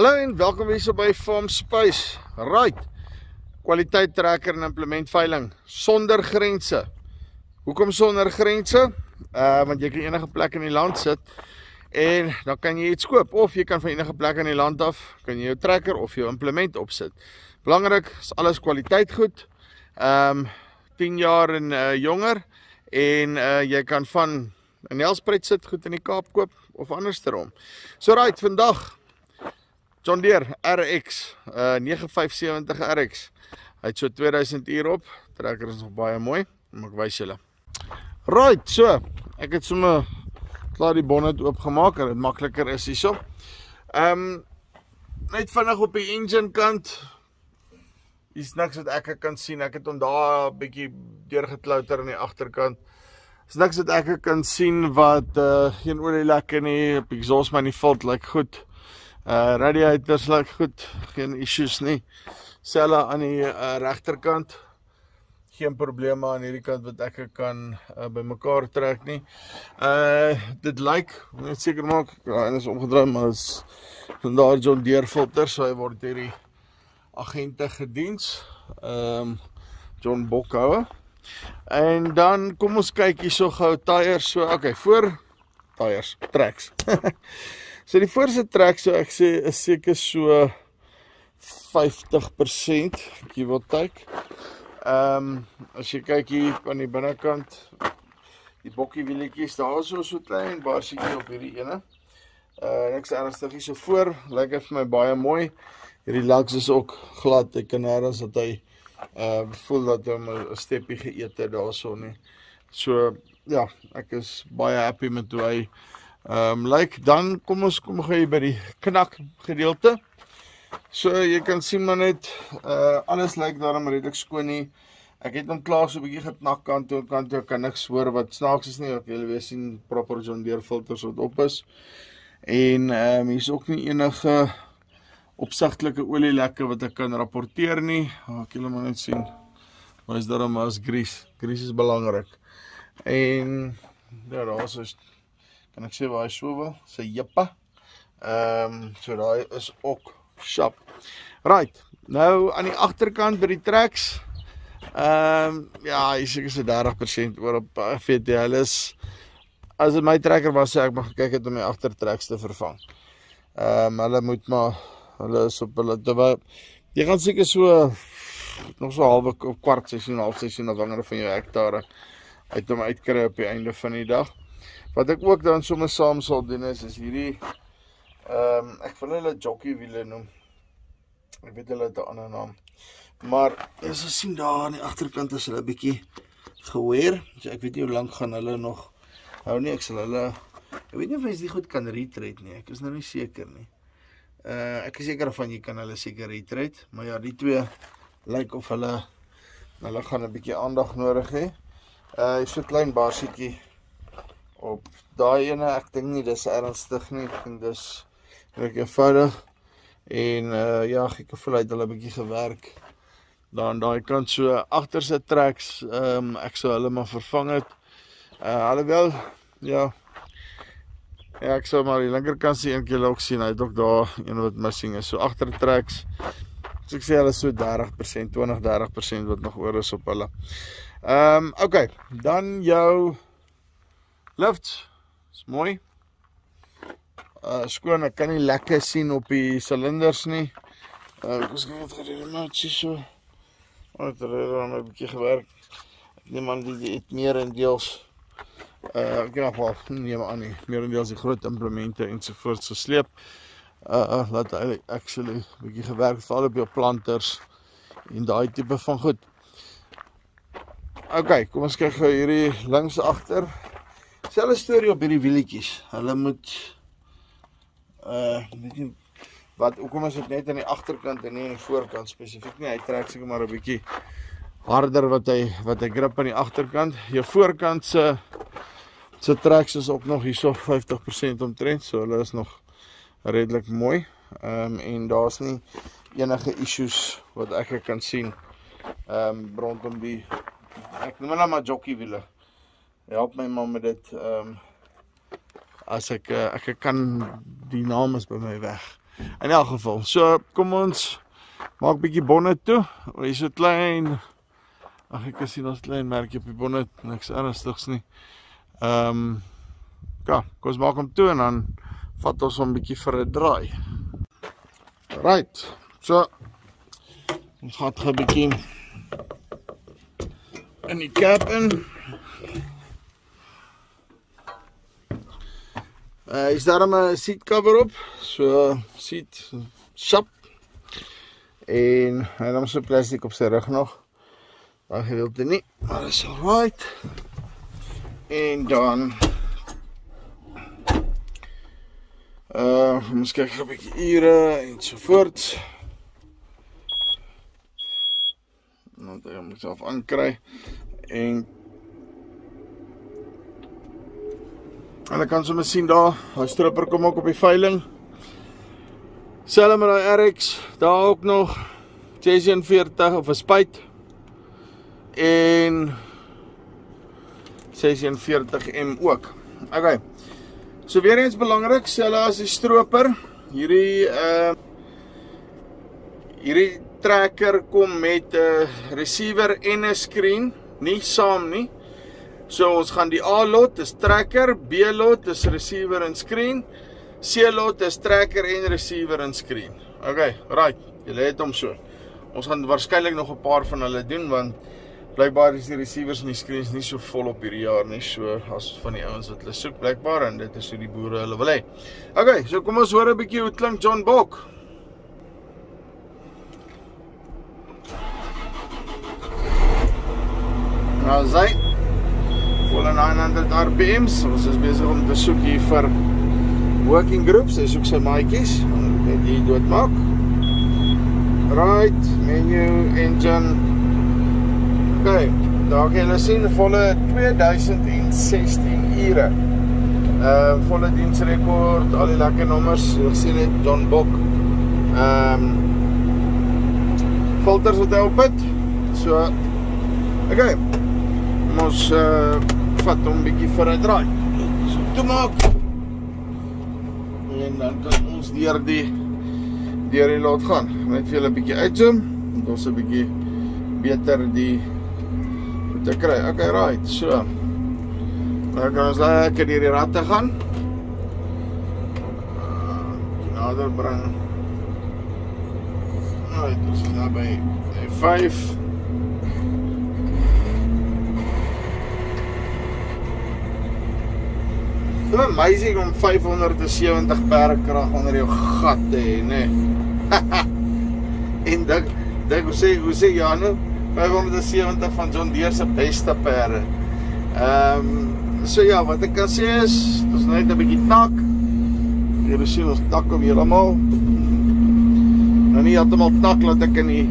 Hallo en welkom weer so by Farm Space. Right. Kwaliteit trekker en implement veiling sonder grense. Hoekom sonder grense? Uh want jy kan enige plek in die land sit en dan kan jy iets koop of jy kan van enige plek in die land af kan jy jou trekker of jou implement opsit. Belangrik is alles kwaliteit goed. Um 10 jaar en uh jonger en uh jy kan van 'n Nelspruit sit goed in die Kaap koop of andersterom. So right, vandag John Deere RX uh 975 RX. Hy het so 2000 uur op. Trekker is nog baie mooi. Kom ek wys julle. Right, so. Ek het sommer klaar die bonnet oopgemaak en dit makliker is hierso. Ehm um, net vinnig op die engine kant. Hier's niks wat ek kan sien. Ek het hom daar 'n bietjie deurgeklouter aan die agterkant. Is niks wat ek kan sien wat uh geen olie lekker nie. Op exhaust manifold lyk like goed. Uh radiators lyk goed, geen issues nie. Selle aan die uh, regterkant. Geen probleme aan hierdie kant wat ek kan uh, bymekaar trek nie. Uh dit lyk, net seker maak, ja, en is omgedraai, maar is van daar John Deere filter, so hy word deur die agente gediens. Ehm um, John Bokhouer. En dan kom ons kyk hierso gou tyres so. Okay, voor tyres, tracks. So die voorste trek so ek sê is seker so 50% give or take. Ehm um, as jy kyk hier aan die binnekant die bokkie wielietjies daar so so klein baarsietjie op hierdie ene. Uh niks ernstig hier so voor, lyk dit vir my baie mooi. Hierdie laks is ook glad. Ek kan nêrens dat hy uh voel dat hom 'n steppie geëet het daarso nie. So ja, ek is baie happy met hoe hy Ehm um, lyk like, dan kom ons kom gou hier by die knak gedeelte. So jy kan sien maar net uh alles lyk like daarom redelik skoon nie. Ek het hom klaar so 'n bietjie geknak kant toe kant toe kan niks hoor wat snaaks is nie. Ek wil weer sien proper John Deere filters wat op is. En ehm um, hier's ook nie enige opsigtelike olie lekke wat ek kan rapporteer nie. Oh, ek wil maar net sien. Maar is daar 'n mas grease? Grease is belangrik. En ja, daar's kan ek sê waar hy so wil, sy jippa. Ehm um, so daai is ook sharp. Right. Nou aan die agterkant by die tracks. Ehm um, ja, hy ek is 30% oor op VTL is as dit my trekker was sê ek mag kyk het om my agtertracks te vervang. Ehm um, hulle moet maar hulle is op hulle terwyl jy gaan seker so nog so halwe kwart seisoen, half seisoen afhangende van jou hektare uit hom uitkry op die einde van die dag. Wat ek ook dan sommer saam sal doen is is hierdie ehm um, ek wil hulle jockey wiele noem. Ek weet hulle het 'n ander naam. Maar as jy sien daar aan die agterkant is hulle bietjie geweer. So ek weet nie hoe lank gaan hulle nog hou nie. Ek sal hulle ek weet nie of jy dit goed kan retread nie. Ek is nou nie seker nie. Uh ek is seker van jy kan hulle seker retread, maar ja, die twee lyk of hulle hulle gaan 'n bietjie aandag nodig hê. Uh so klein basietjie op daai ene ek dink nie dis ernstig nie. Ek dink dis reg eenvoudig. En uh ja ek voel hy het hulle 'n bietjie gewerk dan daai kant. So agterse treks ehm um, ek sou hulle maar vervang het. Uh alhoewel ja. Ja ek sou maar die linkerkant se een keer ook sien hy het ook daar een wat missing is. So agter treks so ek sê hulle so 30% 20 30% wat nog oor is op hulle. Ehm um, okay dan jou Lift is mooi. Uh skoon, ek kan nie lekker sien op die silinders nie. Uh ek sien dit gereed maar dit is so. Wat er het dan 'n bietjie gewerk. Niemand die het meer in deels uh ek gaan wel maar aan nie. Meer in deels die groot implemente ensovoorts gesleep. Uh, uh laat hy actually bietjie gewerk val op jou planters en daai tipe van goed. OK, kom ons kyk gou hierdie links agter. Selfe storie op hierdie wielietjies. Hulle moet uh weet nie wat hoekom is dit net aan die agterkant en nie aan die voorkant spesifiek nie. Hy trek seker maar 'n bietjie harder wat hy wat hy grip aan die agterkant. Jou voorkant se se treks is ook nog hierso 50% omtrent, so hulle is nog redelik mooi. Ehm um, en daar's nie enige issues wat ek kan sien ehm um, rondom die ek noem hulle maar jockey wiele help my maar met dit ehm um, as ek uh, ek kan die naam is by my weg. In elk geval, so kom ons maak bietjie bonnet toe. Hier is so klein Ag ek sien ons klein merkie op die bonnet, niks ernstigs nie. Ehm um, ja, kom ons maak hom toe en dan vat ons hom bietjie vir 'n draai. Right. So ons gaan 'n bietjie in die cap in. Uh is daar 'n seat cover op? So seat shop. En hy het so plastiek op sy rug nog. Daai gedeelte nie, maar is alright. En dan uh ons kyk 'n bietjie ure en so voort. Nou dan moet ek self aankry en Ek kan sommer sien daar, hy stripper kom ook op die veiling. Selfs met daai RX, daar ook nog 46 of 'n spuit. En 46M ook. Okay. So weer eens belangrik, selfs as die stroper hierdie uh hierdie trekker kom met 'n uh, receiver en 'n screen, nie saam nie. So ons gaan die A lot is trekker, B lot is receiver en screen, C lot is trekker en receiver en screen. Okay, right. Julle het hom so. Ons gaan waarskynlik nog 'n paar van hulle doen want blykbaar is die receivers en die screens nie so vol op hierdie jaar nie, so as van die ouens wat hulle soek blykbaar en dit is hoe die boere hulle wil hê. Okay, so kom ons hoor 'n bietjie hoe klink John Bok. Nou sien volle 900 RPMs. Ons is besig om te soek hier vir working groups. Hy soek sy maatjies. Net hier doodmaak. Right, menu, engine. Okay, daar kan jy sien volle 2016 ure. Uh, volle diensrekord, al die lekker nommers. Jy sien net John Bok. Ehm um, filters wat hy op het. So Okay. Ons uh vat hom bietjie vir 'n draai. So toe maak. En dan kan ons deur die deur die lot gaan. Net vir 'n bietjie uitzoom en ons 'n bietjie beter die te kry. Okay, right. So. Nou kan ons lekker deur die ratte gaan. Uh, nader bring. Nou, dit is naby 5 Dit is amazing om 570 perde krag onder jou gat te hê, nê. en dit dit hoe sê hoe sê Janu 570 van John Deere se beste perde. Ehm um, so ja, wat ek kan sê is, ons net 'n bietjie tak. Jy sien ons tak om heeltemal. Nou nie heeltemal tak laat ek in die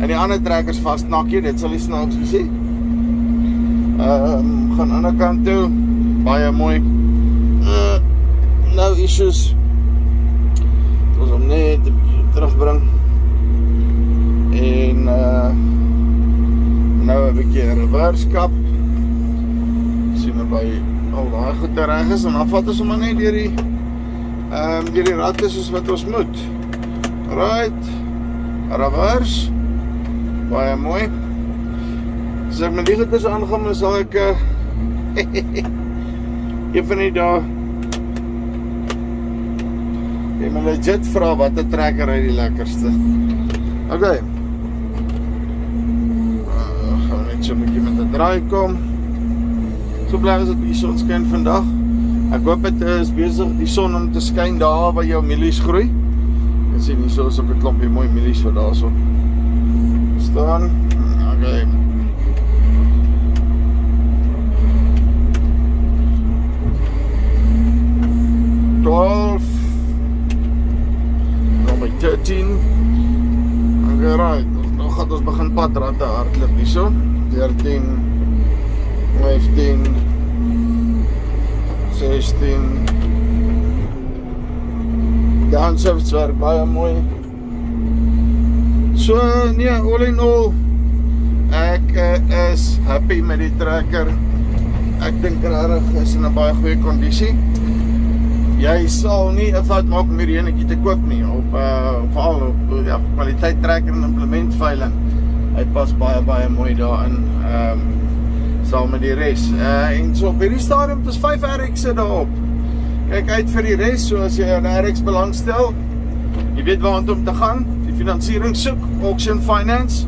in die ander trekkers vasnak jy, dit sal nie snaaks nie. Ehm um, gaan aan die ander kant toe. Baie mooi no issues. Ons om net terugbring. En uh, nou 'n bietjie reverse kap sien maar by al daai goeie reg is en dan vat ons hom net deur die ehm um, deur die ratte soos wat ons moet. Right. Reverse. Baie mooi. As ek met die goeie aangaan sal ek uh, een van die dae jy moet legit vra wat 'n trekker hy die lekkerste. OK. Uh, gaan net so 'n bietjie met 'n draai kom. So bly as dit die son skyn vandag. Ek hoop dit is besig die son om te skyn daar waar jou mielies groei. Jy sien hier so is op 'n klompie mooi mielies wat daarso staan. OK. 12 nou by 13 okay right nou gaan ons begin pad ratte hardloop hierso 13 15 16 dan sefts werk baie mooi so nee all in all ek is happy met die trekker ek dink regtig is in 'n baie goeie kondisie jy sal nie 'n fout maak om hierdie enetjie te koop nie op uh veral op ja, kwaliteit trekker en implement veiling. Hy pas baie baie mooi daarin. Ehm um, saam met die res. Uh en so op hierdie stadium ons 5 RX-e daarop. Kyk uit vir die res, so as jy 'n RX belangstel, jy weet waar om te gaan. Die finansiering soek Auction Finance.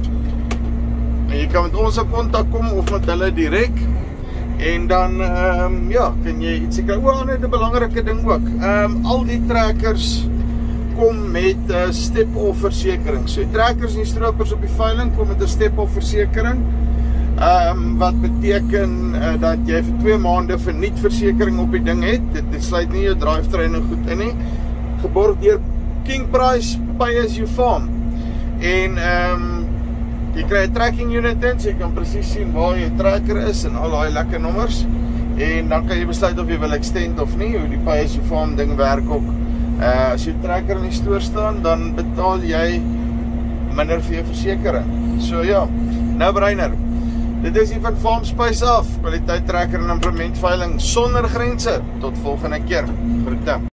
En jy kan met ons op kontak kom of met hulle direk. En dan ehm um, ja, kan jy ietsie kry. O, net 'n belangrike ding ook. Ehm um, al die trekkers kom met 'n uh, step-off versekering. So trekkers en stroopers op die veiling kom met 'n step-off versekering. Ehm um, wat beteken uh, dat jy vir 2 maande verniet versekering op die ding het. Dit, dit sluit nie jou drive-train en goed in nie. Geborg deur King Price Pay as you farm. En ehm um, Jy kry 'n tracking unit in, so jy kan presies sien waar jou tracker is en al daai lekker nommers. En dan kan jy besluit of jy wil extend of nie, hoe die pay as you farm ding werk ook. Uh as jy tracker in die stoor staan, dan betaal jy minder vir jou versekerings. So ja, nou breiner. Dit is hier van Farm Space af. Kwaliteit tracker en implement veiling sonder grense. Tot volgende keer. Groete.